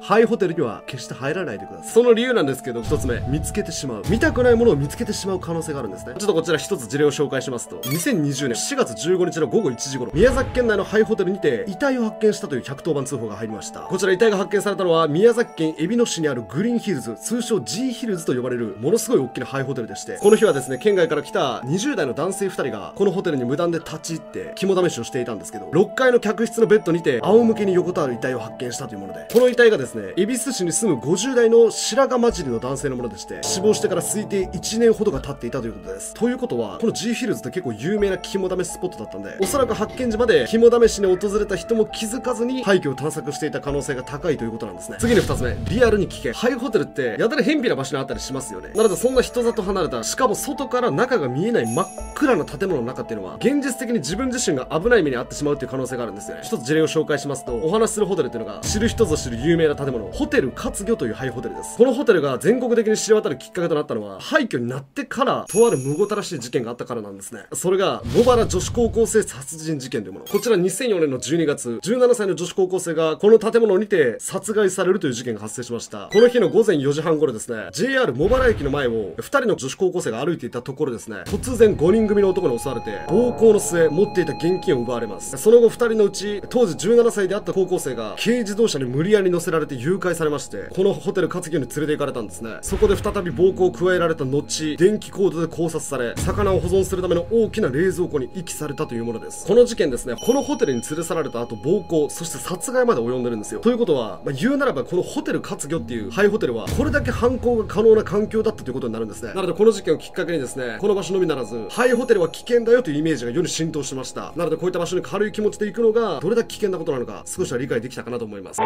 ハイホテルには決して入らないでください。その理由なんですけど一つ目。見つけてしまう。見たくないものを見つけてしまう可能性があるんですね。ちょっとこちら一つ事例を紹介しますと2020年4月15日の午後1時頃宮崎県内のハイホテルにて遺体を発見したという110番通報が入りました。こちら遺体が発見されたのは宮崎県海老野市にあるグリーンヒルズ通称 G ヒルズと呼ばれるものすごい大きなハイホテルでしてこの日はですね県外から来た20代の男性2人がこのホテルに無断で立ち入って肝試しをしていたんですけど6階の客室のベッドにて仰向けに横たわる遺体を発見したというものでこの遺体がですね恵比寿市に住む50代の白髪混じりの男性のものでして死亡してから推定1年ほどが経っていたということです。ということはこの G ヒルズって結構有名な肝試しスポットだったんでおそらく発見時まで肝試しに訪れた人も気づかずに廃墟を探索していた可能性が高いということなんですね。次に2つ目リアルに危険ハイホテルってやたら偏僻な場所にあったりしますよね。なのでそんな人里離れたしかも外から中が見えない真っ暗な建物の中っていうのは現実的に自分自身が危ない目に遭ってしまうっていう可能性があるんですよね。一つ事例を紹介しますとお話するホテルっていうのが知る人ぞ知る有名な建物ホテル活魚というハイホテルです。このホテルが全国的に知れ渡るきっかけとなったのは廃墟になってからとある無ごたらしい事件があったからなんですね。それが茂原女子高校生殺人事件というもの。こちら2004年の12月17歳の女子高校生がこの建物にて殺害されるという事件が発生しました。この日の午前4時半頃ですね。JR 茂原駅の前を2人の女子高校生が歩いていたところですね。突然5人組の男に襲われて暴行の末持っていた現金を奪われます。その後2人のうち当時17歳であった高校生が軽自動車に無理やり乗せられてて誘拐されましてこのホテル活魚に連れて行かれたんですね。そこで再び暴行を加えられた後電気コードで考察され魚を保存するための大きな冷蔵庫に遺棄されたというものです。この事件ですねこのホテルに連れ去られた後暴行そして殺害まで及んでるんですよ。ということは、まあ、言うならばこのホテル活魚っていうハイホテルはこれだけ犯行が可能な環境だったということになるんですね。なのでこの事件をきっかけにですねこの場所のみならずハイホテルは危険だよというイメージが世に浸透しました。なのでこういった場所に軽い気持ちで行くのがどれだけ危険なことなのか少しは理解できたかなと思います。